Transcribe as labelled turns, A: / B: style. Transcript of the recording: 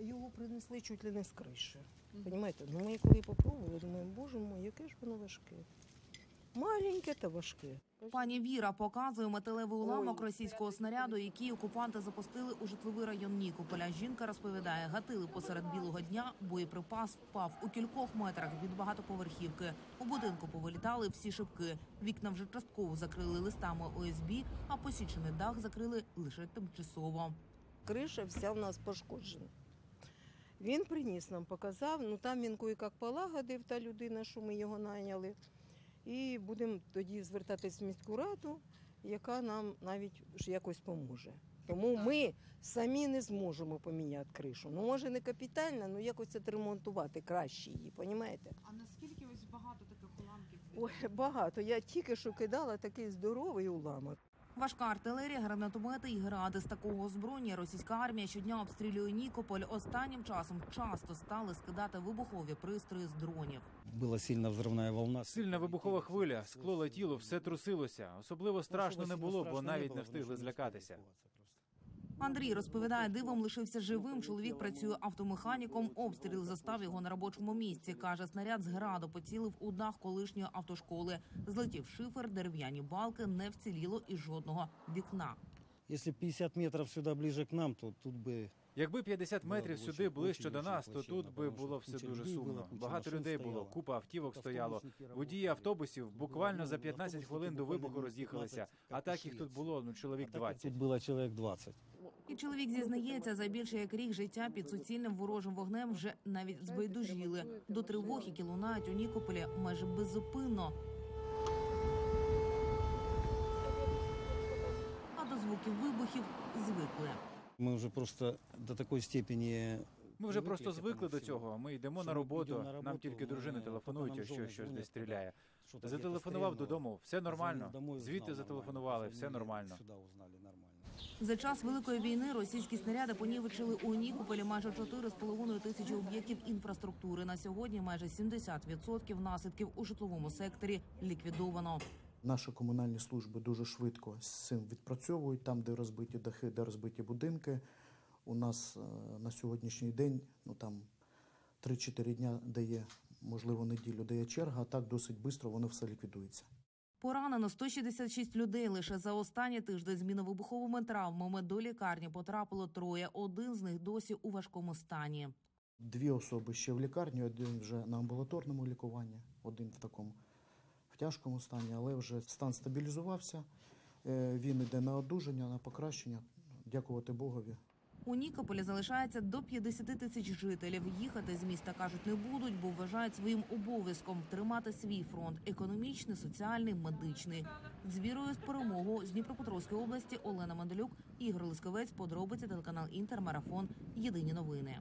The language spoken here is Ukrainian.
A: Його принесли чуть ли не з криші. Понімаєте? Ну ми коли попробували, думаємо, боже мой, яке ж воно важке. Маленьке та важке.
B: Пані Віра показує металевий уламок російського снаряду, який окупанти запустили у житловий район Нікополя. Жінка розповідає, гатили посеред білого дня. Боєприпас впав у кількох метрах від багатоповерхівки. У будинку повилітали всі шибки. Вікна вже частково закрили листами ОСБ, а посічений дах закрили лише тимчасово.
A: Криша вся в нас пошкоджена. Він приніс нам, показав, ну там він кое-як полагодив, та людина, що ми його найняли. І будемо тоді звертатись в міську раду, яка нам навіть якось поможе. Тому ми самі не зможемо поміняти кришу. Ну, може, не капітально, але якось відремонтувати краще її, розумієте?
C: А наскільки ось багато таких уламків?
A: Ой, багато. Я тільки що кидала такий здоровий уламок.
B: Важка артилерія, гранатомети і гради з такого озброєння російська армія щодня обстрілює Нікополь. Останнім часом часто стали скидати вибухові пристрої з дронів.
D: Була сильна взривна волна.
E: Сильна вибухова хвиля, скло летіло, все трусилося. Особливо страшно не було, бо навіть не встигли злякатися.
B: Андрій розповідає, дивом лишився живим. Чоловік працює автомеханіком. Обстріл застав його на робочому місці. каже, снаряд з граду поцілив у дах колишньої автошколи. Злетів шифер, дерев'яні балки, не вціліло і жодного вікна.
D: Якщо 50 метрів сюди ближе к нам, то тут би
E: Якби 50 метрів сюди ближче до нас, то тут би було все дуже сумно. Багато людей було, купа автівок стояло. Водії автобусів буквально за 15 хвилин до вибуху роз'їхалися. А так їх тут було ну чоловік
D: А так
E: 20.
D: Тут було чоловік 20.
B: І чоловік зізнається, за більше як рік життя під суцільним ворожим вогнем вже навіть збайдужіли. До тривог, які лунають у Нікополі, майже беззупинно. А до звуків вибухів звикли.
D: Ми вже просто до такої степені
E: Ми вже просто звикли до цього. Ми йдемо на роботу. Нам тільки дружини телефонують, якщо щось десь стріляє. Зателефонував додому, все нормально. Звідти зателефонували,
D: нормально.
E: все нормально.
B: За час великої війни російські снаряди понівечили у Нікополі майже 4,5 тисячі об'єктів інфраструктури. На сьогодні майже 70% наслідків у житловому секторі ліквідовано.
F: Наші комунальні служби дуже швидко з цим відпрацьовують там, де розбиті дахи, де розбиті будинки. У нас е, на сьогоднішній день ну там 3-4 дня дає, можливо, неділю дає черга, а так досить швидко воно все ліквідується.
B: Поранено 166 людей. Лише за останній тиждень з міновибуховими травмами до лікарні потрапило троє. Один з них досі у важкому стані.
F: Дві особи ще в лікарні, один вже на амбулаторному лікуванні, один в такому в тяжкому стані, але вже стан стабілізувався. Е, Він йде на одужання, на покращення. Дякувати Богові.
B: У Нікополі залишається до 50 тисяч жителів. Їхати з міста кажуть не будуть, бо вважають своїм обов'язком тримати свій фронт економічний, соціальний, медичний. З вірою з перемогу з Дніпропетровської області Олена Манделюк, Ігор Лисковець, подробиці телеканал Інтермарафон. Єдині новини.